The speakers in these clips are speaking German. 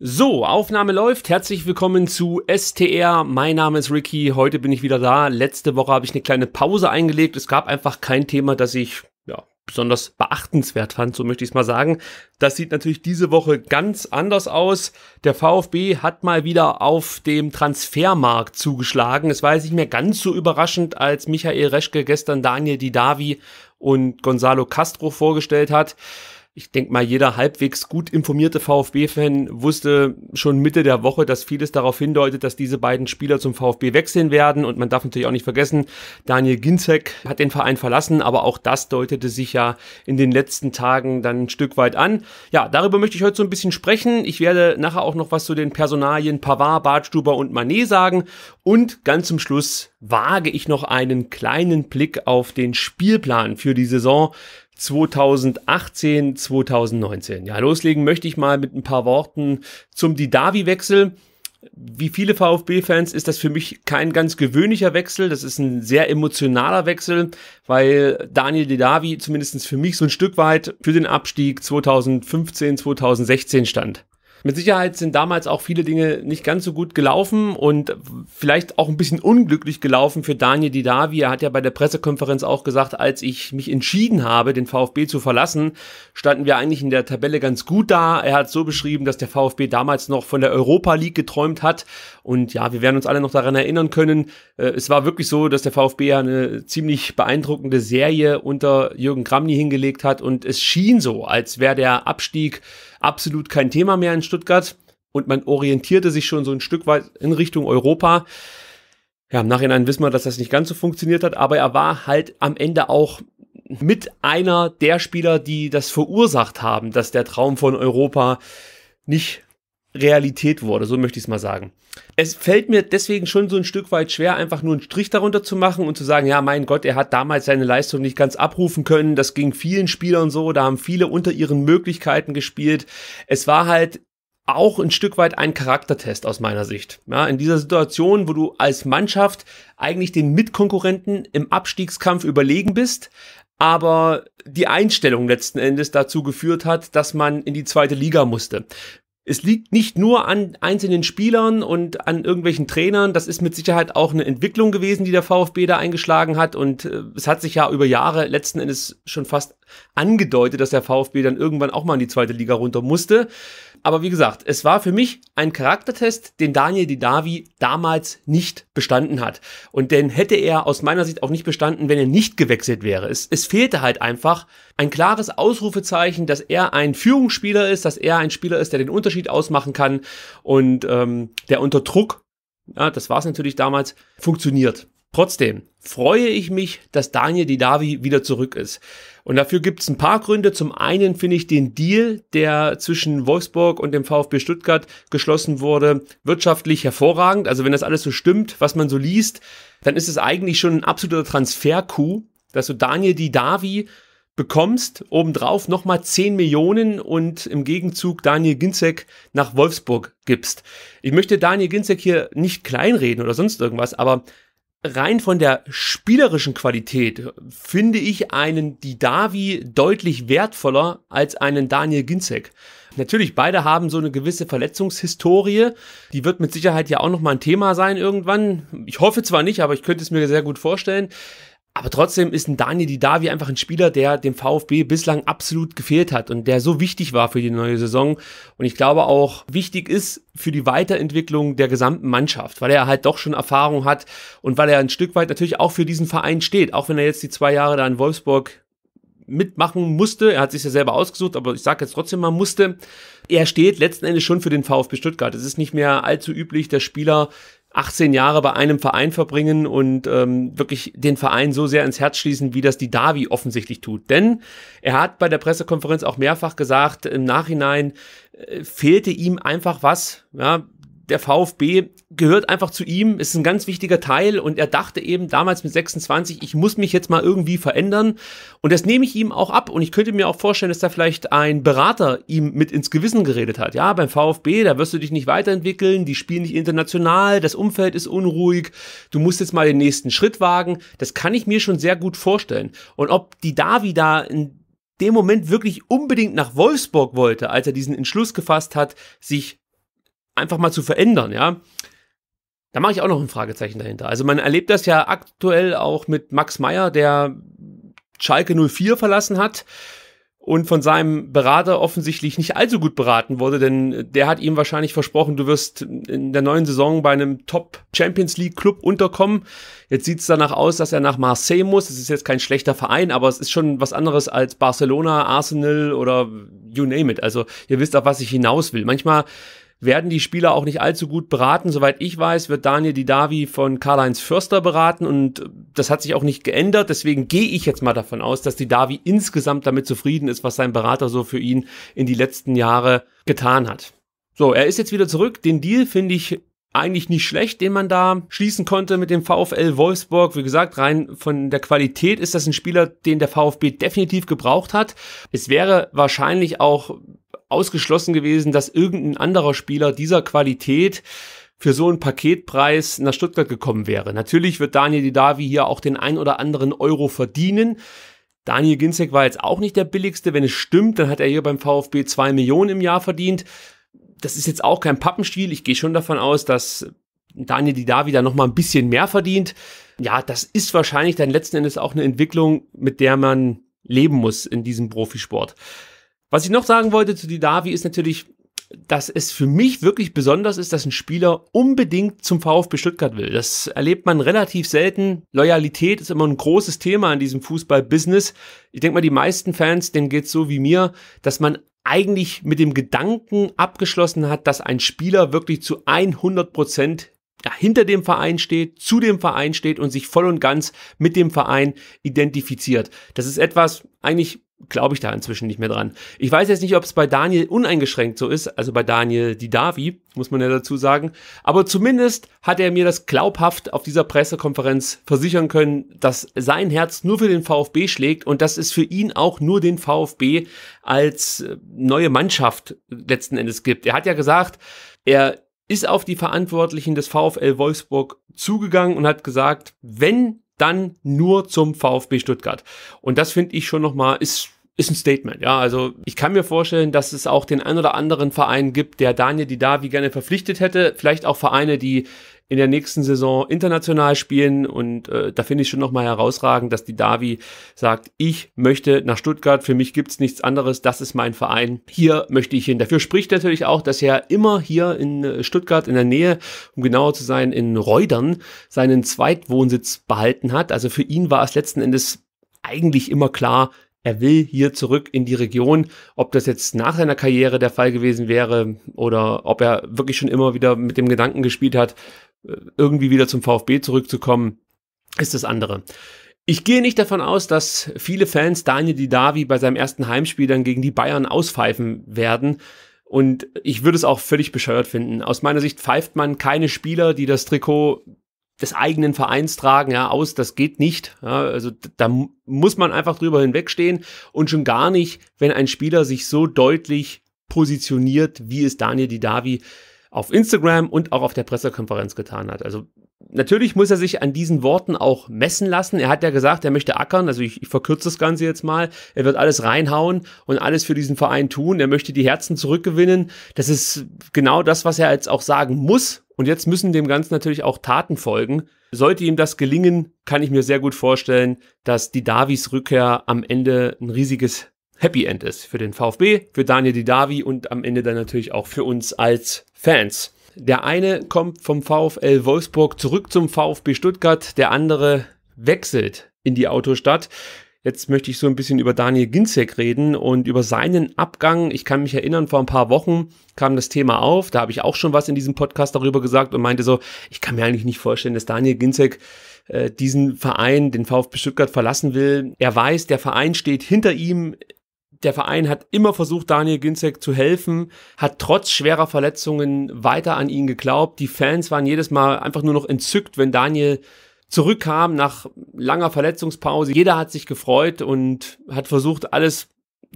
So, Aufnahme läuft. Herzlich willkommen zu STR. Mein Name ist Ricky. Heute bin ich wieder da. Letzte Woche habe ich eine kleine Pause eingelegt. Es gab einfach kein Thema, das ich ja, besonders beachtenswert fand, so möchte ich es mal sagen. Das sieht natürlich diese Woche ganz anders aus. Der VfB hat mal wieder auf dem Transfermarkt zugeschlagen. Es war jetzt nicht mehr ganz so überraschend, als Michael Reschke gestern Daniel Didavi und Gonzalo Castro vorgestellt hat ich denke mal, jeder halbwegs gut informierte VfB-Fan wusste schon Mitte der Woche, dass vieles darauf hindeutet, dass diese beiden Spieler zum VfB wechseln werden. Und man darf natürlich auch nicht vergessen, Daniel Ginzek hat den Verein verlassen, aber auch das deutete sich ja in den letzten Tagen dann ein Stück weit an. Ja, darüber möchte ich heute so ein bisschen sprechen. Ich werde nachher auch noch was zu den Personalien Pavard, Bartstuber und Manet sagen. Und ganz zum Schluss wage ich noch einen kleinen Blick auf den Spielplan für die Saison 2018, 2019. Ja, loslegen möchte ich mal mit ein paar Worten zum Didavi-Wechsel. Wie viele VfB-Fans ist das für mich kein ganz gewöhnlicher Wechsel. Das ist ein sehr emotionaler Wechsel, weil Daniel Didavi zumindest für mich so ein Stück weit für den Abstieg 2015, 2016 stand. Mit Sicherheit sind damals auch viele Dinge nicht ganz so gut gelaufen und vielleicht auch ein bisschen unglücklich gelaufen für Daniel Didavi. Er hat ja bei der Pressekonferenz auch gesagt, als ich mich entschieden habe, den VfB zu verlassen, standen wir eigentlich in der Tabelle ganz gut da. Er hat so beschrieben, dass der VfB damals noch von der Europa League geträumt hat. Und ja, wir werden uns alle noch daran erinnern können. Äh, es war wirklich so, dass der VfB ja eine ziemlich beeindruckende Serie unter Jürgen Kramny hingelegt hat. Und es schien so, als wäre der Abstieg absolut kein Thema mehr in Stuttgart und man orientierte sich schon so ein Stück weit in Richtung Europa. Ja, im Nachhinein wissen wir, dass das nicht ganz so funktioniert hat, aber er war halt am Ende auch mit einer der Spieler, die das verursacht haben, dass der Traum von Europa nicht Realität wurde, so möchte ich es mal sagen. Es fällt mir deswegen schon so ein Stück weit schwer, einfach nur einen Strich darunter zu machen und zu sagen, ja, mein Gott, er hat damals seine Leistung nicht ganz abrufen können. Das ging vielen Spielern so, da haben viele unter ihren Möglichkeiten gespielt. Es war halt auch ein Stück weit ein Charaktertest aus meiner Sicht. Ja, in dieser Situation, wo du als Mannschaft eigentlich den Mitkonkurrenten im Abstiegskampf überlegen bist, aber die Einstellung letzten Endes dazu geführt hat, dass man in die zweite Liga musste es liegt nicht nur an einzelnen Spielern und an irgendwelchen Trainern. Das ist mit Sicherheit auch eine Entwicklung gewesen, die der VfB da eingeschlagen hat. Und äh, es hat sich ja über Jahre letzten Endes schon fast angedeutet, dass der VfB dann irgendwann auch mal in die zweite Liga runter musste. Aber wie gesagt, es war für mich ein Charaktertest, den Daniel Didavi damals nicht bestanden hat. Und den hätte er aus meiner Sicht auch nicht bestanden, wenn er nicht gewechselt wäre. Es, es fehlte halt einfach ein klares Ausrufezeichen, dass er ein Führungsspieler ist, dass er ein Spieler ist, der den Unterschied ausmachen kann und ähm, der unter Druck, ja, das war es natürlich damals, funktioniert. Trotzdem freue ich mich, dass Daniel Didavi wieder zurück ist. Und dafür gibt es ein paar Gründe. Zum einen finde ich den Deal, der zwischen Wolfsburg und dem VfB Stuttgart geschlossen wurde, wirtschaftlich hervorragend. Also wenn das alles so stimmt, was man so liest, dann ist es eigentlich schon ein absoluter Transfer-Coup, dass du Daniel Didavi bekommst, obendrauf nochmal 10 Millionen und im Gegenzug Daniel Ginzek nach Wolfsburg gibst. Ich möchte Daniel Ginzek hier nicht kleinreden oder sonst irgendwas, aber rein von der spielerischen Qualität finde ich einen Didavi deutlich wertvoller als einen Daniel Ginzek. Natürlich, beide haben so eine gewisse Verletzungshistorie. Die wird mit Sicherheit ja auch nochmal ein Thema sein irgendwann. Ich hoffe zwar nicht, aber ich könnte es mir sehr gut vorstellen. Aber trotzdem ist ein Daniel Didavi einfach ein Spieler, der dem VfB bislang absolut gefehlt hat und der so wichtig war für die neue Saison. Und ich glaube auch wichtig ist für die Weiterentwicklung der gesamten Mannschaft, weil er halt doch schon Erfahrung hat und weil er ein Stück weit natürlich auch für diesen Verein steht. Auch wenn er jetzt die zwei Jahre da in Wolfsburg mitmachen musste. Er hat sich ja selber ausgesucht, aber ich sage jetzt trotzdem mal musste. Er steht letzten Endes schon für den VfB Stuttgart. Es ist nicht mehr allzu üblich, dass Spieler 18 Jahre bei einem Verein verbringen und ähm, wirklich den Verein so sehr ins Herz schließen, wie das die Davi offensichtlich tut. Denn er hat bei der Pressekonferenz auch mehrfach gesagt, im Nachhinein äh, fehlte ihm einfach was. Ja, der VfB gehört einfach zu ihm, ist ein ganz wichtiger Teil und er dachte eben damals mit 26, ich muss mich jetzt mal irgendwie verändern und das nehme ich ihm auch ab und ich könnte mir auch vorstellen, dass da vielleicht ein Berater ihm mit ins Gewissen geredet hat. Ja, beim VfB, da wirst du dich nicht weiterentwickeln, die spielen nicht international, das Umfeld ist unruhig, du musst jetzt mal den nächsten Schritt wagen. Das kann ich mir schon sehr gut vorstellen. Und ob die Davi da in dem Moment wirklich unbedingt nach Wolfsburg wollte, als er diesen Entschluss gefasst hat, sich einfach mal zu verändern, ja. Da mache ich auch noch ein Fragezeichen dahinter. Also man erlebt das ja aktuell auch mit Max Meyer, der Schalke 04 verlassen hat und von seinem Berater offensichtlich nicht allzu gut beraten wurde, denn der hat ihm wahrscheinlich versprochen, du wirst in der neuen Saison bei einem Top Champions League Club unterkommen. Jetzt sieht es danach aus, dass er nach Marseille muss. Es ist jetzt kein schlechter Verein, aber es ist schon was anderes als Barcelona, Arsenal oder you name it. Also ihr wisst, auf was ich hinaus will. Manchmal werden die Spieler auch nicht allzu gut beraten. Soweit ich weiß, wird Daniel Didavi von Karl-Heinz Förster beraten und das hat sich auch nicht geändert. Deswegen gehe ich jetzt mal davon aus, dass Didavi insgesamt damit zufrieden ist, was sein Berater so für ihn in die letzten Jahre getan hat. So, er ist jetzt wieder zurück. Den Deal finde ich eigentlich nicht schlecht, den man da schließen konnte mit dem VfL Wolfsburg. Wie gesagt, rein von der Qualität ist das ein Spieler, den der VfB definitiv gebraucht hat. Es wäre wahrscheinlich auch ausgeschlossen gewesen, dass irgendein anderer Spieler dieser Qualität für so einen Paketpreis nach Stuttgart gekommen wäre. Natürlich wird Daniel Didavi hier auch den ein oder anderen Euro verdienen. Daniel Ginzek war jetzt auch nicht der billigste. Wenn es stimmt, dann hat er hier beim VfB zwei Millionen im Jahr verdient. Das ist jetzt auch kein Pappenspiel. Ich gehe schon davon aus, dass Daniel Didavi da noch mal ein bisschen mehr verdient. Ja, das ist wahrscheinlich dann letzten Endes auch eine Entwicklung, mit der man leben muss in diesem Profisport. Was ich noch sagen wollte zu Didavi ist natürlich, dass es für mich wirklich besonders ist, dass ein Spieler unbedingt zum VfB Stuttgart will. Das erlebt man relativ selten. Loyalität ist immer ein großes Thema in diesem Fußball-Business. Ich denke mal, die meisten Fans, denen geht's so wie mir, dass man eigentlich mit dem Gedanken abgeschlossen hat, dass ein Spieler wirklich zu 100 Prozent hinter dem Verein steht, zu dem Verein steht und sich voll und ganz mit dem Verein identifiziert. Das ist etwas eigentlich glaube ich da inzwischen nicht mehr dran. Ich weiß jetzt nicht, ob es bei Daniel uneingeschränkt so ist, also bei Daniel Didavi, muss man ja dazu sagen. Aber zumindest hat er mir das glaubhaft auf dieser Pressekonferenz versichern können, dass sein Herz nur für den VfB schlägt und dass es für ihn auch nur den VfB als äh, neue Mannschaft letzten Endes gibt. Er hat ja gesagt, er ist auf die Verantwortlichen des VfL Wolfsburg zugegangen und hat gesagt, wenn dann nur zum VfB Stuttgart. Und das finde ich schon nochmal, ist ist ein Statement, ja. Also ich kann mir vorstellen, dass es auch den ein oder anderen Verein gibt, der Daniel Didavi gerne verpflichtet hätte. Vielleicht auch Vereine, die in der nächsten Saison international spielen. Und äh, da finde ich schon nochmal herausragend, dass die Davi sagt, ich möchte nach Stuttgart, für mich gibt's nichts anderes, das ist mein Verein, hier möchte ich hin. Dafür spricht natürlich auch, dass er immer hier in äh, Stuttgart in der Nähe, um genauer zu sein, in Reudern seinen Zweitwohnsitz behalten hat. Also für ihn war es letzten Endes eigentlich immer klar, er will hier zurück in die Region. Ob das jetzt nach seiner Karriere der Fall gewesen wäre oder ob er wirklich schon immer wieder mit dem Gedanken gespielt hat, äh, irgendwie wieder zum VfB zurückzukommen, ist das andere. Ich gehe nicht davon aus, dass viele Fans Daniel Didavi bei seinem ersten Heimspiel dann gegen die Bayern auspfeifen werden. Und ich würde es auch völlig bescheuert finden. Aus meiner Sicht pfeift man keine Spieler, die das Trikot des eigenen Vereins tragen, ja, aus, das geht nicht. Ja, also da muss man einfach drüber hinwegstehen und schon gar nicht, wenn ein Spieler sich so deutlich positioniert, wie es Daniel Didavi auf Instagram und auch auf der Pressekonferenz getan hat. Also natürlich muss er sich an diesen Worten auch messen lassen. Er hat ja gesagt, er möchte ackern, also ich, ich verkürze das Ganze jetzt mal. Er wird alles reinhauen und alles für diesen Verein tun. Er möchte die Herzen zurückgewinnen. Das ist genau das, was er jetzt auch sagen muss. Und jetzt müssen dem Ganzen natürlich auch Taten folgen. Sollte ihm das gelingen, kann ich mir sehr gut vorstellen, dass die Davis Rückkehr am Ende ein riesiges Happy End ist für den VfB, für Daniel Didavi und am Ende dann natürlich auch für uns als Fans. Der eine kommt vom VfL Wolfsburg zurück zum VfB Stuttgart, der andere wechselt in die Autostadt. Jetzt möchte ich so ein bisschen über Daniel Ginzek reden und über seinen Abgang. Ich kann mich erinnern, vor ein paar Wochen kam das Thema auf. Da habe ich auch schon was in diesem Podcast darüber gesagt und meinte so, ich kann mir eigentlich nicht vorstellen, dass Daniel Ginzek äh, diesen Verein, den VfB Stuttgart, verlassen will. Er weiß, der Verein steht hinter ihm. Der Verein hat immer versucht, Daniel Ginzek zu helfen, hat trotz schwerer Verletzungen weiter an ihn geglaubt. Die Fans waren jedes Mal einfach nur noch entzückt, wenn Daniel zurückkam nach langer Verletzungspause. Jeder hat sich gefreut und hat versucht, alles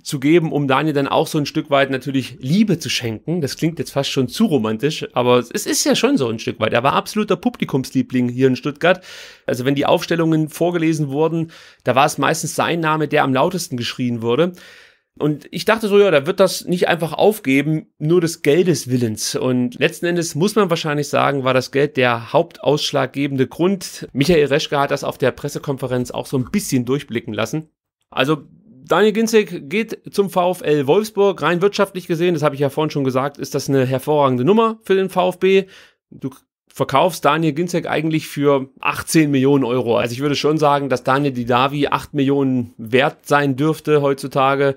zu geben, um Daniel dann auch so ein Stück weit natürlich Liebe zu schenken. Das klingt jetzt fast schon zu romantisch, aber es ist ja schon so ein Stück weit. Er war absoluter Publikumsliebling hier in Stuttgart. Also wenn die Aufstellungen vorgelesen wurden, da war es meistens sein Name, der am lautesten geschrien wurde. Und ich dachte so, ja, da wird das nicht einfach aufgeben, nur des Geldes Willens. Und letzten Endes muss man wahrscheinlich sagen, war das Geld der hauptausschlaggebende Grund. Michael Reschke hat das auf der Pressekonferenz auch so ein bisschen durchblicken lassen. Also Daniel Ginzek geht zum VfL Wolfsburg. Rein wirtschaftlich gesehen, das habe ich ja vorhin schon gesagt, ist das eine hervorragende Nummer für den VfB. Du verkaufst Daniel Ginzek eigentlich für 18 Millionen Euro. Also ich würde schon sagen, dass Daniel Didavi 8 Millionen wert sein dürfte heutzutage.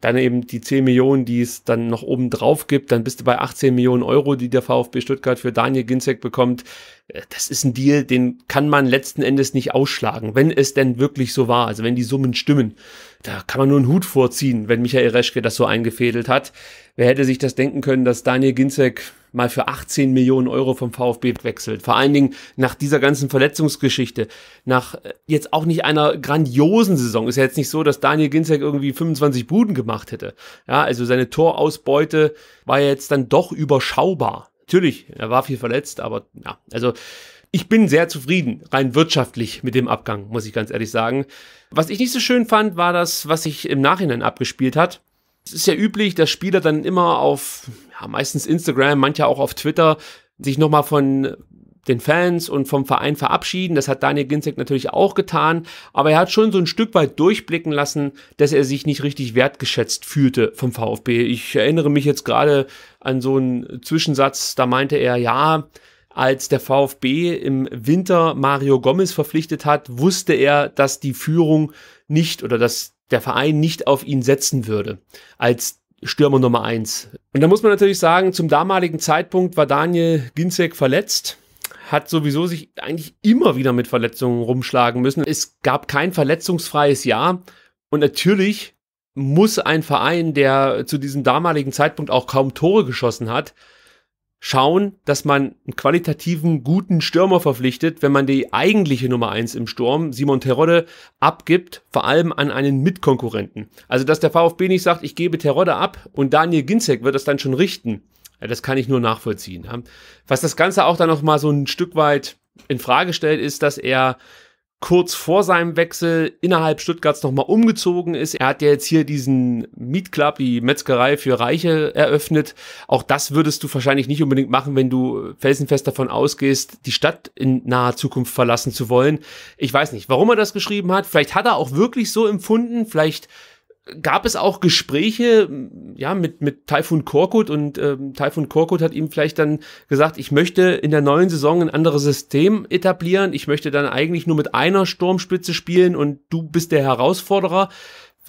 Dann eben die 10 Millionen, die es dann noch oben drauf gibt, dann bist du bei 18 Millionen Euro, die der VfB Stuttgart für Daniel Ginzek bekommt. Äh, das ist ein Deal, den kann man letzten Endes nicht ausschlagen, wenn es denn wirklich so war, also wenn die Summen stimmen. Da kann man nur einen Hut vorziehen, wenn Michael Reschke das so eingefädelt hat. Wer hätte sich das denken können, dass Daniel Ginzek mal für 18 Millionen Euro vom VfB wechselt. Vor allen Dingen nach dieser ganzen Verletzungsgeschichte, nach äh, jetzt auch nicht einer grandiosen Saison. Ist ja jetzt nicht so, dass Daniel Ginzek irgendwie 25 Buden gemacht hätte. Ja, also seine Torausbeute war jetzt dann doch überschaubar. Natürlich, er war viel verletzt, aber ja, also ich bin sehr zufrieden, rein wirtschaftlich mit dem Abgang, muss ich ganz ehrlich sagen. Was ich nicht so schön fand, war das, was sich im Nachhinein abgespielt hat. Es ist ja üblich, dass Spieler dann immer auf, ja, meistens Instagram, manche auch auf Twitter, sich nochmal von den Fans und vom Verein verabschieden. Das hat Daniel Ginzek natürlich auch getan, aber er hat schon so ein Stück weit durchblicken lassen, dass er sich nicht richtig wertgeschätzt fühlte vom VfB. Ich erinnere mich jetzt gerade an so einen Zwischensatz, da meinte er, ja, als der VfB im Winter Mario Gomez verpflichtet hat, wusste er, dass die Führung nicht oder dass der Verein nicht auf ihn setzen würde als Stürmer Nummer eins. Und da muss man natürlich sagen, zum damaligen Zeitpunkt war Daniel Ginzek verletzt, hat sowieso sich eigentlich immer wieder mit Verletzungen rumschlagen müssen. Es gab kein verletzungsfreies Jahr und natürlich muss ein Verein, der zu diesem damaligen Zeitpunkt auch kaum Tore geschossen hat, schauen, dass man einen qualitativen, guten Stürmer verpflichtet, wenn man die eigentliche Nummer eins im Sturm, Simon Terodde, abgibt, vor allem an einen Mitkonkurrenten. Also, dass der VfB nicht sagt, ich gebe Terodde ab und Daniel Ginzek wird das dann schon richten. Das kann ich nur nachvollziehen. Was das Ganze auch dann noch mal so ein Stück weit in Frage stellt, ist, dass er kurz vor seinem Wechsel innerhalb Stuttgarts nochmal umgezogen ist. Er hat ja jetzt hier diesen Mietclub, die Metzgerei für Reiche eröffnet. Auch das würdest du wahrscheinlich nicht unbedingt machen, wenn du felsenfest davon ausgehst, die Stadt in naher Zukunft verlassen zu wollen. Ich weiß nicht, warum er das geschrieben hat. Vielleicht hat er auch wirklich so empfunden. Vielleicht gab es auch Gespräche ja mit mit Taifun Korkut und ähm, Taifun Korkut hat ihm vielleicht dann gesagt, ich möchte in der neuen Saison ein anderes System etablieren, ich möchte dann eigentlich nur mit einer Sturmspitze spielen und du bist der Herausforderer.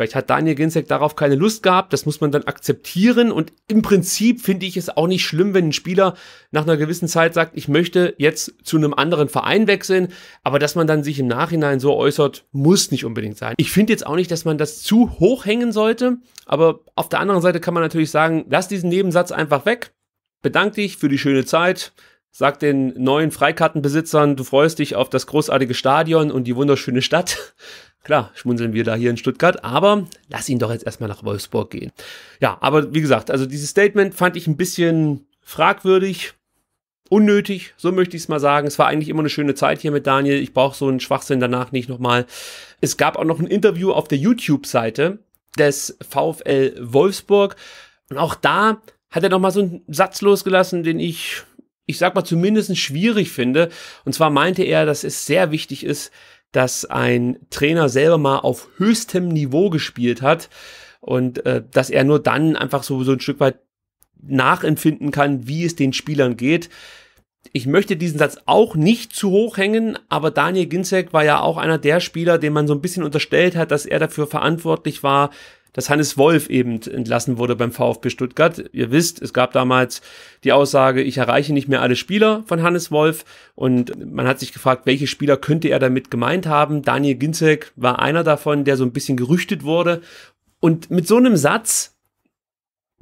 Vielleicht hat Daniel Ginzek darauf keine Lust gehabt, das muss man dann akzeptieren. Und im Prinzip finde ich es auch nicht schlimm, wenn ein Spieler nach einer gewissen Zeit sagt, ich möchte jetzt zu einem anderen Verein wechseln, aber dass man dann sich im Nachhinein so äußert, muss nicht unbedingt sein. Ich finde jetzt auch nicht, dass man das zu hoch hängen sollte, aber auf der anderen Seite kann man natürlich sagen, lass diesen Nebensatz einfach weg, bedank dich für die schöne Zeit, Sag den neuen Freikartenbesitzern, du freust dich auf das großartige Stadion und die wunderschöne Stadt. Klar, schmunzeln wir da hier in Stuttgart, aber lass ihn doch jetzt erstmal nach Wolfsburg gehen. Ja, aber wie gesagt, also dieses Statement fand ich ein bisschen fragwürdig, unnötig, so möchte ich es mal sagen. Es war eigentlich immer eine schöne Zeit hier mit Daniel. Ich brauche so einen Schwachsinn danach nicht nochmal. Es gab auch noch ein Interview auf der YouTube-Seite des VfL Wolfsburg. Und auch da hat er nochmal so einen Satz losgelassen, den ich, ich sag mal, zumindest schwierig finde. Und zwar meinte er, dass es sehr wichtig ist, dass ein Trainer selber mal auf höchstem Niveau gespielt hat und äh, dass er nur dann einfach so, so ein Stück weit nachempfinden kann, wie es den Spielern geht. Ich möchte diesen Satz auch nicht zu hoch hängen, aber Daniel Ginzek war ja auch einer der Spieler, dem man so ein bisschen unterstellt hat, dass er dafür verantwortlich war, dass Hannes Wolf eben entlassen wurde beim VfB Stuttgart. Ihr wisst, es gab damals die Aussage, ich erreiche nicht mehr alle Spieler von Hannes Wolf und man hat sich gefragt, welche Spieler könnte er damit gemeint haben. Daniel Ginzek war einer davon, der so ein bisschen gerüchtet wurde und mit so einem Satz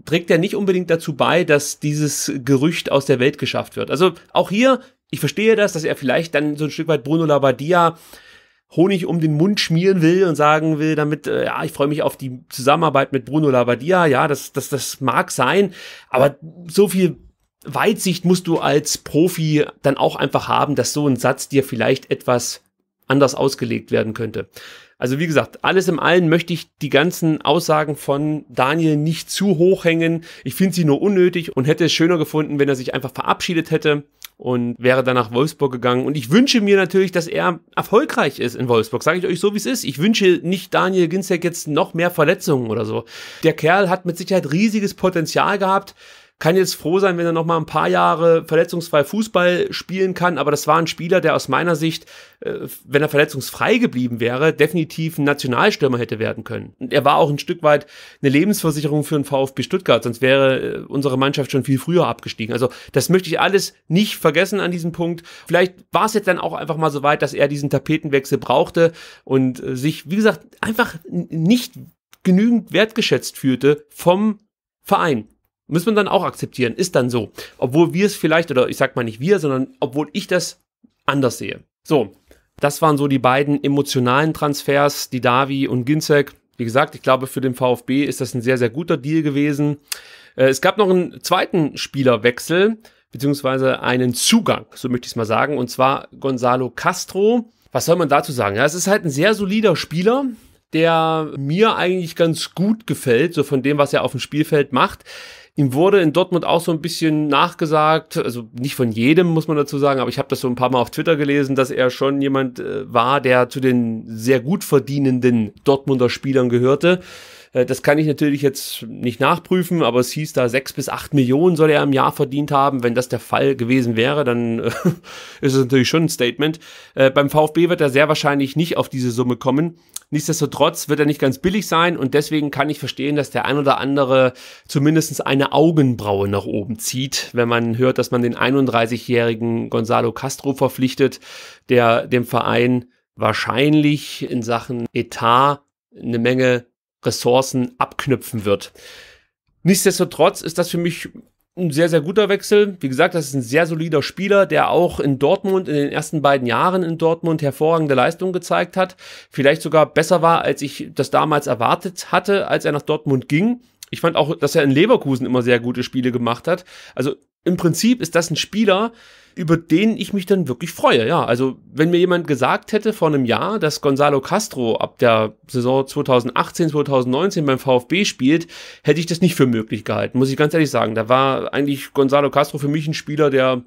trägt er nicht unbedingt dazu bei, dass dieses Gerücht aus der Welt geschafft wird. Also auch hier, ich verstehe das, dass er vielleicht dann so ein Stück weit Bruno Labbadia Honig um den Mund schmieren will und sagen will, damit, äh, ja, ich freue mich auf die Zusammenarbeit mit Bruno Labbadia, ja, das, das, das mag sein, aber so viel Weitsicht musst du als Profi dann auch einfach haben, dass so ein Satz dir vielleicht etwas anders ausgelegt werden könnte. Also wie gesagt, alles im Allen möchte ich die ganzen Aussagen von Daniel nicht zu hoch hängen. Ich finde sie nur unnötig und hätte es schöner gefunden, wenn er sich einfach verabschiedet hätte und wäre dann nach Wolfsburg gegangen. Und ich wünsche mir natürlich, dass er erfolgreich ist in Wolfsburg. Sage ich euch so, wie es ist. Ich wünsche nicht Daniel Ginzek jetzt noch mehr Verletzungen oder so. Der Kerl hat mit Sicherheit riesiges Potenzial gehabt kann jetzt froh sein, wenn er noch mal ein paar Jahre verletzungsfrei Fußball spielen kann. Aber das war ein Spieler, der aus meiner Sicht, äh, wenn er verletzungsfrei geblieben wäre, definitiv ein Nationalstürmer hätte werden können. Und er war auch ein Stück weit eine Lebensversicherung für den VfB Stuttgart, sonst wäre äh, unsere Mannschaft schon viel früher abgestiegen. Also das möchte ich alles nicht vergessen an diesem Punkt. Vielleicht war es jetzt dann auch einfach mal so weit, dass er diesen Tapetenwechsel brauchte und äh, sich, wie gesagt, einfach nicht genügend wertgeschätzt fühlte vom Verein. Muss man dann auch akzeptieren, ist dann so. Obwohl wir es vielleicht, oder ich sag mal nicht wir, sondern obwohl ich das anders sehe. So, das waren so die beiden emotionalen Transfers, die Davi und Ginzek. Wie gesagt, ich glaube, für den VfB ist das ein sehr, sehr guter Deal gewesen. Äh, es gab noch einen zweiten Spielerwechsel, beziehungsweise einen Zugang, so möchte ich es mal sagen, und zwar Gonzalo Castro. Was soll man dazu sagen? Ja, es ist halt ein sehr solider Spieler, der mir eigentlich ganz gut gefällt, so von dem, was er auf dem Spielfeld macht. Ihm wurde in Dortmund auch so ein bisschen nachgesagt, also nicht von jedem, muss man dazu sagen, aber ich habe das so ein paar Mal auf Twitter gelesen, dass er schon jemand äh, war, der zu den sehr gut verdienenden Dortmunder Spielern gehörte. Äh, das kann ich natürlich jetzt nicht nachprüfen, aber es hieß da sechs bis acht Millionen soll er im Jahr verdient haben. Wenn das der Fall gewesen wäre, dann äh, ist es natürlich schon ein Statement. Äh, beim VfB wird er sehr wahrscheinlich nicht auf diese Summe kommen. Nichtsdestotrotz wird er nicht ganz billig sein und deswegen kann ich verstehen, dass der ein oder andere zumindest eine Augenbraue nach oben zieht, wenn man hört, dass man den 31-jährigen Gonzalo Castro verpflichtet, der dem Verein wahrscheinlich in Sachen Etat eine Menge Ressourcen abknüpfen wird. Nichtsdestotrotz ist das für mich ein sehr, sehr guter Wechsel. Wie gesagt, das ist ein sehr solider Spieler, der auch in Dortmund, in den ersten beiden Jahren in Dortmund hervorragende Leistung gezeigt hat. Vielleicht sogar besser war, als ich das damals erwartet hatte, als er nach Dortmund ging. Ich fand auch, dass er in Leverkusen immer sehr gute Spiele gemacht hat. Also im Prinzip ist das ein Spieler, über den ich mich dann wirklich freue. Ja, also wenn mir jemand gesagt hätte vor einem Jahr, dass Gonzalo Castro ab der Saison 2018, 2019 beim VfB spielt, hätte ich das nicht für möglich gehalten, muss ich ganz ehrlich sagen. Da war eigentlich Gonzalo Castro für mich ein Spieler, der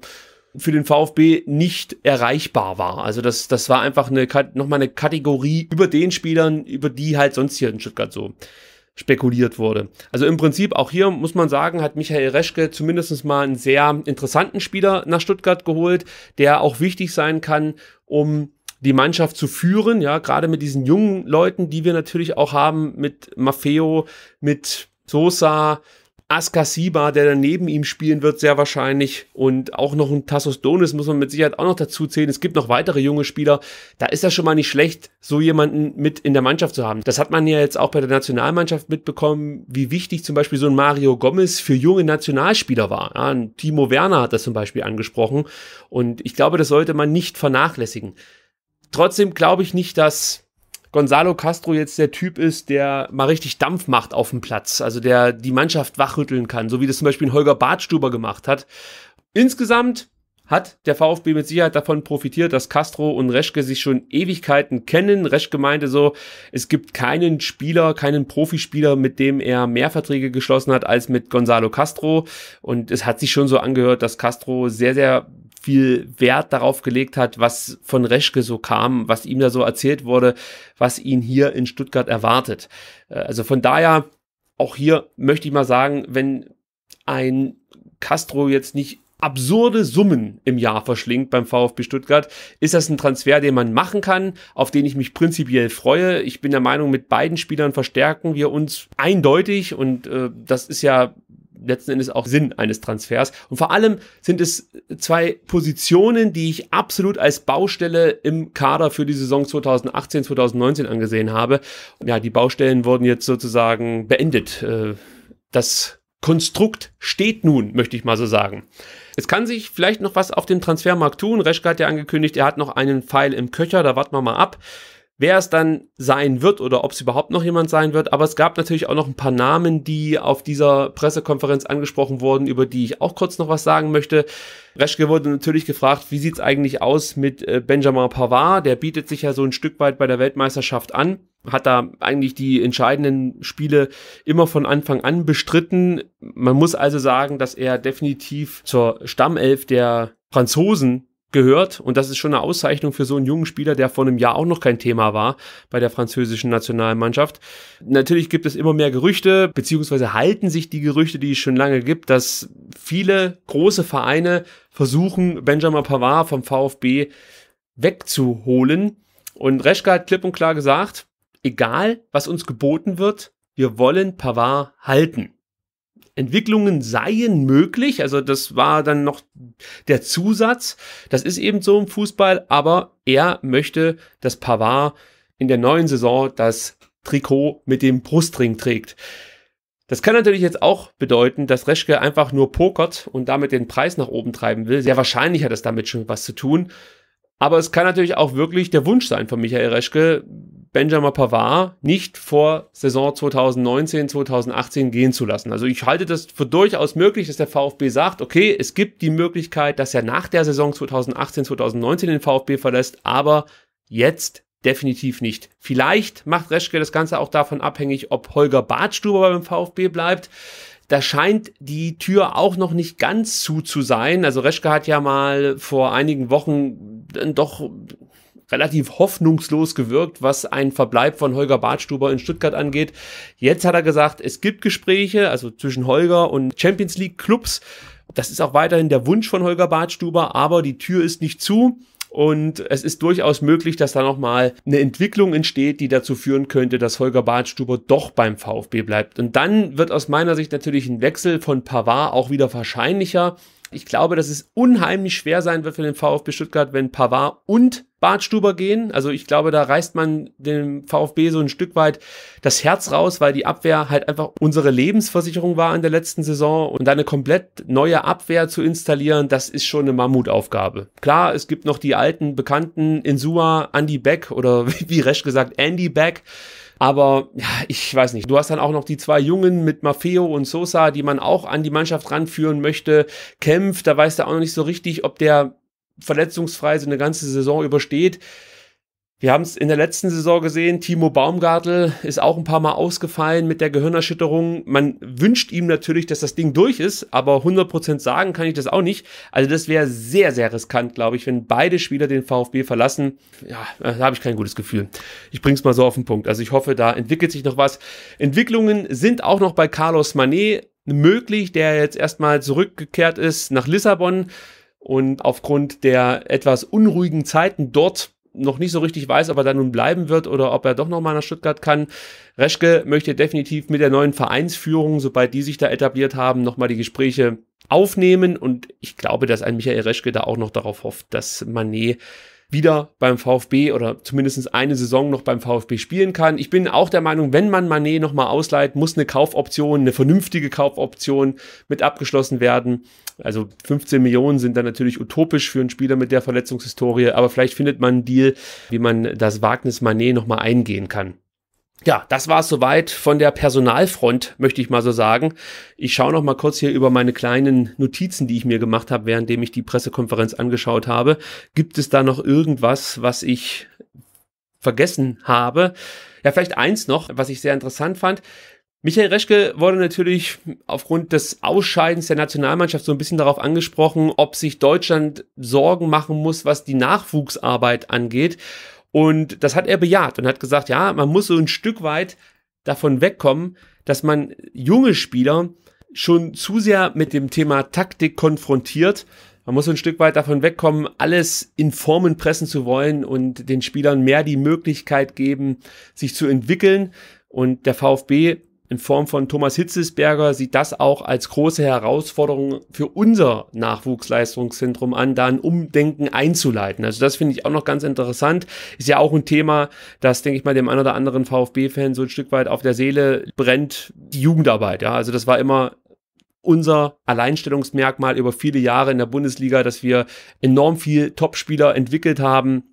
für den VfB nicht erreichbar war. Also das, das war einfach eine, nochmal eine Kategorie über den Spielern, über die halt sonst hier in Stuttgart so spekuliert wurde. Also im Prinzip auch hier muss man sagen, hat Michael Reschke zumindest mal einen sehr interessanten Spieler nach Stuttgart geholt, der auch wichtig sein kann, um die Mannschaft zu führen, ja, gerade mit diesen jungen Leuten, die wir natürlich auch haben, mit Maffeo, mit Sosa, Askasiba, der dann neben ihm spielen wird, sehr wahrscheinlich. Und auch noch ein Tassos Donis muss man mit Sicherheit auch noch dazu zählen. Es gibt noch weitere junge Spieler. Da ist das schon mal nicht schlecht, so jemanden mit in der Mannschaft zu haben. Das hat man ja jetzt auch bei der Nationalmannschaft mitbekommen, wie wichtig zum Beispiel so ein Mario Gomez für junge Nationalspieler war. Ja, Timo Werner hat das zum Beispiel angesprochen. Und ich glaube, das sollte man nicht vernachlässigen. Trotzdem glaube ich nicht, dass Gonzalo Castro jetzt der Typ ist, der mal richtig Dampf macht auf dem Platz, also der die Mannschaft wachrütteln kann, so wie das zum Beispiel Holger Bartstuber gemacht hat. Insgesamt hat der VfB mit Sicherheit davon profitiert, dass Castro und Reschke sich schon Ewigkeiten kennen. Reschke meinte so, es gibt keinen Spieler, keinen Profispieler, mit dem er mehr Verträge geschlossen hat als mit Gonzalo Castro. Und es hat sich schon so angehört, dass Castro sehr, sehr viel Wert darauf gelegt hat, was von Reschke so kam, was ihm da so erzählt wurde, was ihn hier in Stuttgart erwartet. Äh, also von daher, auch hier möchte ich mal sagen, wenn ein Castro jetzt nicht absurde Summen im Jahr verschlingt beim VfB Stuttgart, ist das ein Transfer, den man machen kann, auf den ich mich prinzipiell freue. Ich bin der Meinung, mit beiden Spielern verstärken wir uns eindeutig und äh, das ist ja letzten Endes auch Sinn eines Transfers. Und vor allem sind es zwei Positionen, die ich absolut als Baustelle im Kader für die Saison 2018, 2019 angesehen habe. Ja, die Baustellen wurden jetzt sozusagen beendet. Äh, das Konstrukt steht nun, möchte ich mal so sagen. Es kann sich vielleicht noch was auf dem Transfermarkt tun. Reschke hat ja angekündigt, er hat noch einen Pfeil im Köcher, da warten wir mal ab wer es dann sein wird oder ob es überhaupt noch jemand sein wird. Aber es gab natürlich auch noch ein paar Namen, die auf dieser Pressekonferenz angesprochen wurden, über die ich auch kurz noch was sagen möchte. Reschke wurde natürlich gefragt, wie sieht's eigentlich aus mit äh, Benjamin Pavard? Der bietet sich ja so ein Stück weit bei der Weltmeisterschaft an. hat da eigentlich die entscheidenden Spiele immer von Anfang an bestritten. Man muss also sagen, dass er definitiv zur Stammelf der Franzosen gehört und das ist schon eine Auszeichnung für so einen jungen Spieler, der vor einem Jahr auch noch kein Thema war bei der französischen Nationalmannschaft. Natürlich gibt es immer mehr Gerüchte, beziehungsweise halten sich die Gerüchte, die es schon lange gibt, dass viele große Vereine versuchen, Benjamin Pavard vom VfB wegzuholen. Und Reschke hat klipp und klar gesagt, egal was uns geboten wird, wir wollen Pavard halten. Entwicklungen seien möglich, also das war dann noch der Zusatz. Das ist eben so im Fußball, aber er möchte, dass Pavard in der neuen Saison das Trikot mit dem Brustring trägt. Das kann natürlich jetzt auch bedeuten, dass Reschke einfach nur pokert und damit den Preis nach oben treiben will. Sehr wahrscheinlich hat es damit schon was zu tun. Aber es kann natürlich auch wirklich der Wunsch sein von Michael Reschke, Benjamin Pavard nicht vor Saison 2019, 2018 gehen zu lassen. Also ich halte das für durchaus möglich, dass der VfB sagt, okay, es gibt die Möglichkeit, dass er nach der Saison 2018, 2019 den VfB verlässt, aber jetzt definitiv nicht. Vielleicht macht Reschke das Ganze auch davon abhängig, ob Holger Badstuber beim VfB bleibt. Da scheint die Tür auch noch nicht ganz zu zu sein. Also Reschke hat ja mal vor einigen Wochen doch relativ hoffnungslos gewirkt, was ein Verbleib von Holger Badstuber in Stuttgart angeht. Jetzt hat er gesagt, es gibt Gespräche, also zwischen Holger und Champions League Clubs. Das ist auch weiterhin der Wunsch von Holger Badstuber, aber die Tür ist nicht zu. Und es ist durchaus möglich, dass da nochmal eine Entwicklung entsteht, die dazu führen könnte, dass Holger Badstuber doch beim VfB bleibt. Und dann wird aus meiner Sicht natürlich ein Wechsel von Pavard auch wieder wahrscheinlicher. Ich glaube, dass es unheimlich schwer sein wird für den VfB Stuttgart, wenn Pavard und Bartstuber gehen. Also ich glaube, da reißt man dem VfB so ein Stück weit das Herz raus, weil die Abwehr halt einfach unsere Lebensversicherung war in der letzten Saison und eine komplett neue Abwehr zu installieren, das ist schon eine Mammutaufgabe. Klar, es gibt noch die alten Bekannten Insua, Andy Beck oder wie Resch gesagt Andy Beck aber ja, ich weiß nicht. Du hast dann auch noch die zwei Jungen mit Maffeo und Sosa, die man auch an die Mannschaft ranführen möchte. Kämpft, da weiß er auch noch nicht so richtig, ob der verletzungsfrei so eine ganze Saison übersteht. Wir haben es in der letzten Saison gesehen, Timo Baumgartel ist auch ein paar Mal ausgefallen mit der Gehirnerschütterung. Man wünscht ihm natürlich, dass das Ding durch ist, aber 100% sagen kann ich das auch nicht. Also das wäre sehr, sehr riskant, glaube ich, wenn beide Spieler den VfB verlassen. Ja, da habe ich kein gutes Gefühl. Ich bringe es mal so auf den Punkt. Also ich hoffe, da entwickelt sich noch was. Entwicklungen sind auch noch bei Carlos Manet möglich, der jetzt erstmal zurückgekehrt ist nach Lissabon und aufgrund der etwas unruhigen Zeiten dort noch nicht so richtig weiß, ob er da nun bleiben wird oder ob er doch nochmal nach Stuttgart kann. Reschke möchte definitiv mit der neuen Vereinsführung, sobald die sich da etabliert haben, nochmal die Gespräche aufnehmen und ich glaube, dass ein Michael Reschke da auch noch darauf hofft, dass Manet wieder beim VfB oder zumindest eine Saison noch beim VfB spielen kann. Ich bin auch der Meinung, wenn man Manet nochmal ausleiht, muss eine Kaufoption, eine vernünftige Kaufoption mit abgeschlossen werden. Also 15 Millionen sind dann natürlich utopisch für einen Spieler mit der Verletzungshistorie, aber vielleicht findet man einen Deal, wie man das Wagnis Manet nochmal eingehen kann. Ja, das war es soweit von der Personalfront, möchte ich mal so sagen. Ich schaue noch mal kurz hier über meine kleinen Notizen, die ich mir gemacht habe, währenddem ich die Pressekonferenz angeschaut habe. Gibt es da noch irgendwas, was ich vergessen habe? Ja, vielleicht eins noch, was ich sehr interessant fand. Michael Reschke wurde natürlich aufgrund des Ausscheidens der Nationalmannschaft so ein bisschen darauf angesprochen, ob sich Deutschland Sorgen machen muss, was die Nachwuchsarbeit angeht. Und das hat er bejaht und hat gesagt, ja, man muss so ein Stück weit davon wegkommen, dass man junge Spieler schon zu sehr mit dem Thema Taktik konfrontiert. Man muss ein Stück weit davon wegkommen, alles in Formen pressen zu wollen und den Spielern mehr die Möglichkeit geben, sich zu entwickeln. Und der VfB in Form von Thomas Hitzesberger sieht das auch als große Herausforderung für unser Nachwuchsleistungszentrum an, da ein Umdenken einzuleiten. Also das finde ich auch noch ganz interessant. Ist ja auch ein Thema, das, denke ich mal, dem einen oder anderen VfB-Fan so ein Stück weit auf der Seele brennt, die Jugendarbeit. Ja, also das war immer unser Alleinstellungsmerkmal über viele Jahre in der Bundesliga, dass wir enorm viel Topspieler entwickelt haben,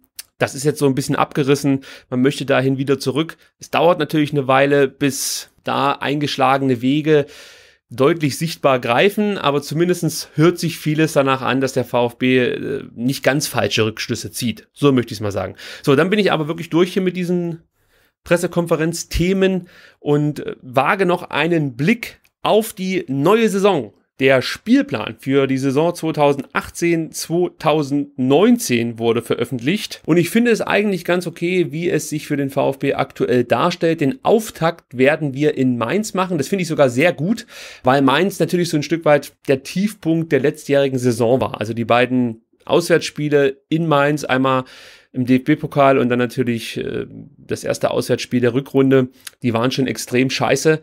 das ist jetzt so ein bisschen abgerissen. Man möchte dahin wieder zurück. Es dauert natürlich eine Weile, bis da eingeschlagene Wege deutlich sichtbar greifen, aber zumindestens hört sich vieles danach an, dass der VfB äh, nicht ganz falsche Rückschlüsse zieht. So möchte ich es mal sagen. So, dann bin ich aber wirklich durch hier mit diesen Pressekonferenzthemen und äh, wage noch einen Blick auf die neue Saison. Der Spielplan für die Saison 2018-2019 wurde veröffentlicht und ich finde es eigentlich ganz okay, wie es sich für den VfB aktuell darstellt. Den Auftakt werden wir in Mainz machen. Das finde ich sogar sehr gut, weil Mainz natürlich so ein Stück weit der Tiefpunkt der letztjährigen Saison war. Also die beiden Auswärtsspiele in Mainz, einmal im DFB-Pokal und dann natürlich äh, das erste Auswärtsspiel der Rückrunde, die waren schon extrem scheiße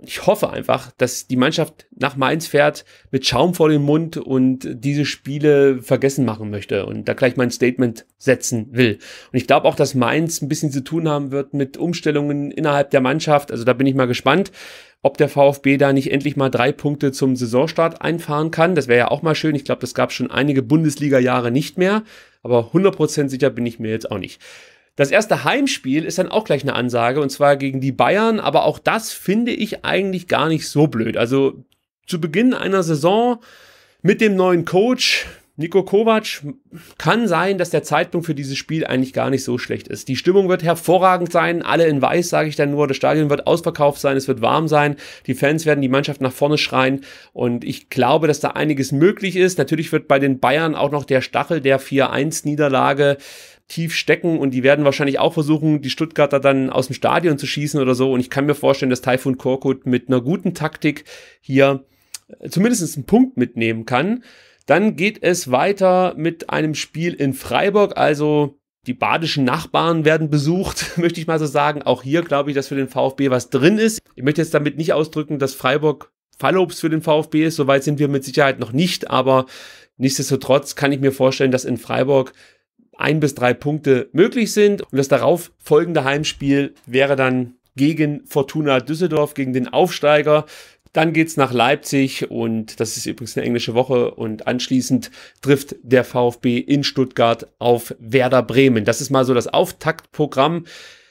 ich hoffe einfach, dass die Mannschaft nach Mainz fährt mit Schaum vor dem Mund und diese Spiele vergessen machen möchte und da gleich mein Statement setzen will. Und ich glaube auch, dass Mainz ein bisschen zu tun haben wird mit Umstellungen innerhalb der Mannschaft. Also da bin ich mal gespannt, ob der VfB da nicht endlich mal drei Punkte zum Saisonstart einfahren kann. Das wäre ja auch mal schön. Ich glaube, das gab schon einige Bundesliga-Jahre nicht mehr. Aber 100% sicher bin ich mir jetzt auch nicht. Das erste Heimspiel ist dann auch gleich eine Ansage und zwar gegen die Bayern, aber auch das finde ich eigentlich gar nicht so blöd. Also zu Beginn einer Saison mit dem neuen Coach Nico Kovac kann sein, dass der Zeitpunkt für dieses Spiel eigentlich gar nicht so schlecht ist. Die Stimmung wird hervorragend sein, alle in weiß, sage ich dann nur. Das Stadion wird ausverkauft sein, es wird warm sein, die Fans werden die Mannschaft nach vorne schreien und ich glaube, dass da einiges möglich ist. Natürlich wird bei den Bayern auch noch der Stachel der 4-1-Niederlage tief stecken und die werden wahrscheinlich auch versuchen, die Stuttgarter dann aus dem Stadion zu schießen oder so. Und ich kann mir vorstellen, dass Taifun Korkut mit einer guten Taktik hier äh, zumindest einen Punkt mitnehmen kann. Dann geht es weiter mit einem Spiel in Freiburg, also die badischen Nachbarn werden besucht, möchte ich mal so sagen. Auch hier glaube ich, dass für den VfB was drin ist. Ich möchte jetzt damit nicht ausdrücken, dass Freiburg Fallobst für den VfB ist. Soweit sind wir mit Sicherheit noch nicht, aber nichtsdestotrotz kann ich mir vorstellen, dass in Freiburg ein bis drei Punkte möglich sind. Und das darauf folgende Heimspiel wäre dann gegen Fortuna Düsseldorf, gegen den Aufsteiger. Dann geht's nach Leipzig und das ist übrigens eine englische Woche und anschließend trifft der VfB in Stuttgart auf Werder Bremen. Das ist mal so das Auftaktprogramm.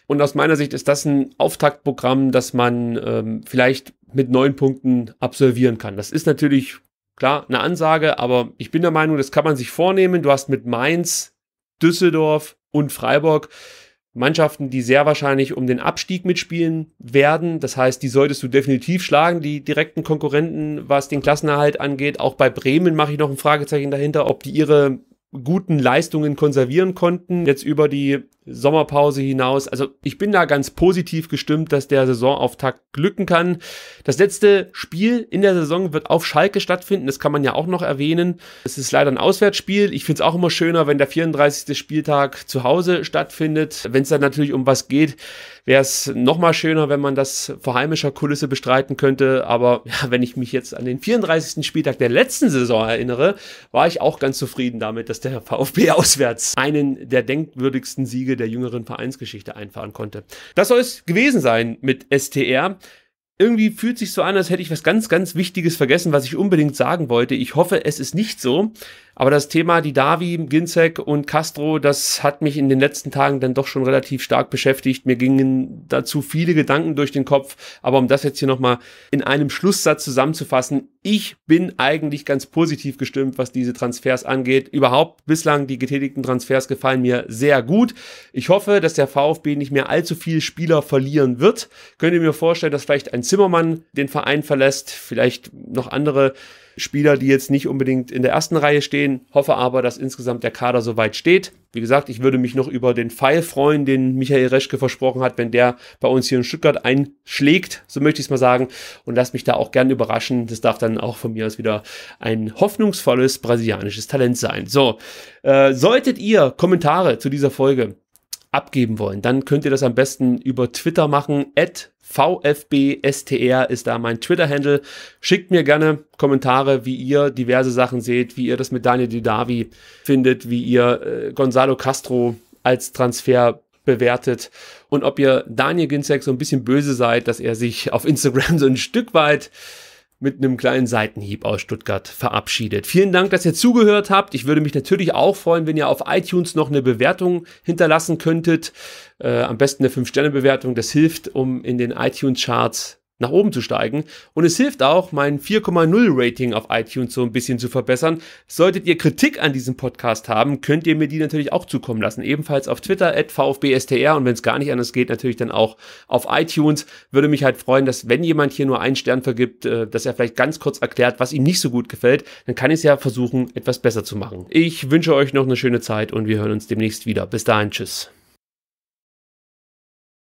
Und aus meiner Sicht ist das ein Auftaktprogramm, das man ähm, vielleicht mit neun Punkten absolvieren kann. Das ist natürlich klar eine Ansage, aber ich bin der Meinung, das kann man sich vornehmen. Du hast mit Mainz Düsseldorf und Freiburg Mannschaften, die sehr wahrscheinlich um den Abstieg mitspielen werden. Das heißt, die solltest du definitiv schlagen, die direkten Konkurrenten, was den Klassenerhalt angeht. Auch bei Bremen mache ich noch ein Fragezeichen dahinter, ob die ihre guten Leistungen konservieren konnten, jetzt über die Sommerpause hinaus. Also ich bin da ganz positiv gestimmt, dass der Saisonauftakt glücken kann. Das letzte Spiel in der Saison wird auf Schalke stattfinden. Das kann man ja auch noch erwähnen. Es ist leider ein Auswärtsspiel. Ich finde es auch immer schöner, wenn der 34. Spieltag zu Hause stattfindet. Wenn es dann natürlich um was geht, wäre es nochmal schöner, wenn man das vor heimischer Kulisse bestreiten könnte. Aber ja, wenn ich mich jetzt an den 34. Spieltag der letzten Saison erinnere, war ich auch ganz zufrieden damit, dass der VfB auswärts einen der denkwürdigsten Siege der jüngeren Vereinsgeschichte einfahren konnte. Das soll es gewesen sein mit STR. Irgendwie fühlt sich so an, als hätte ich was ganz, ganz Wichtiges vergessen, was ich unbedingt sagen wollte. Ich hoffe, es ist nicht so. Aber das Thema die Davi, Ginzek und Castro, das hat mich in den letzten Tagen dann doch schon relativ stark beschäftigt. Mir gingen dazu viele Gedanken durch den Kopf. Aber um das jetzt hier nochmal in einem Schlusssatz zusammenzufassen, ich bin eigentlich ganz positiv gestimmt, was diese Transfers angeht. Überhaupt bislang die getätigten Transfers gefallen mir sehr gut. Ich hoffe, dass der VfB nicht mehr allzu viele Spieler verlieren wird. Könnt ihr mir vorstellen, dass vielleicht ein Zimmermann den Verein verlässt, vielleicht noch andere Spieler, die jetzt nicht unbedingt in der ersten Reihe stehen. Hoffe aber, dass insgesamt der Kader soweit steht. Wie gesagt, ich würde mich noch über den Pfeil freuen, den Michael Reschke versprochen hat, wenn der bei uns hier in Stuttgart einschlägt, so möchte ich es mal sagen. Und lass mich da auch gern überraschen. Das darf dann auch von mir aus wieder ein hoffnungsvolles brasilianisches Talent sein. So, äh, solltet ihr Kommentare zu dieser Folge abgeben wollen, dann könnt ihr das am besten über Twitter machen. At VfBSTR ist da mein Twitter-Handle. Schickt mir gerne Kommentare, wie ihr diverse Sachen seht, wie ihr das mit Daniel Didavi findet, wie ihr äh, Gonzalo Castro als Transfer bewertet und ob ihr Daniel Ginzek so ein bisschen böse seid, dass er sich auf Instagram so ein Stück weit mit einem kleinen Seitenhieb aus Stuttgart verabschiedet. Vielen Dank, dass ihr zugehört habt. Ich würde mich natürlich auch freuen, wenn ihr auf iTunes noch eine Bewertung hinterlassen könntet. Äh, am besten eine 5-Sterne-Bewertung. Das hilft, um in den iTunes-Charts nach oben zu steigen. Und es hilft auch, mein 4,0 Rating auf iTunes so ein bisschen zu verbessern. Solltet ihr Kritik an diesem Podcast haben, könnt ihr mir die natürlich auch zukommen lassen. Ebenfalls auf Twitter at VfBSTR und wenn es gar nicht anders geht, natürlich dann auch auf iTunes. Würde mich halt freuen, dass wenn jemand hier nur einen Stern vergibt, äh, dass er vielleicht ganz kurz erklärt, was ihm nicht so gut gefällt. Dann kann ich es ja versuchen, etwas besser zu machen. Ich wünsche euch noch eine schöne Zeit und wir hören uns demnächst wieder. Bis dahin, tschüss.